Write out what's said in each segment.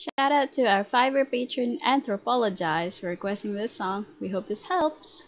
Shout out to our Fiverr patron Anthropologize for requesting this song. We hope this helps.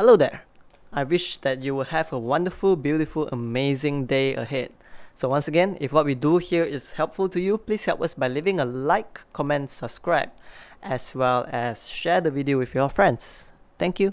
Hello there. I wish that you will have a wonderful, beautiful, amazing day ahead. So once again, if what we do here is helpful to you, please help us by leaving a like, comment, subscribe, as well as share the video with your friends. Thank you.